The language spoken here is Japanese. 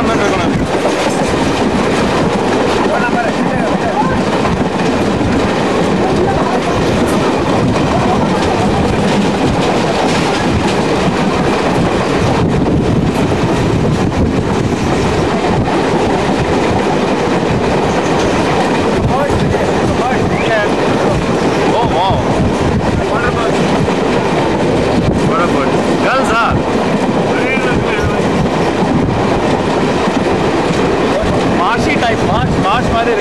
は仲良くなってくる。Oh, wow. mais maneiro.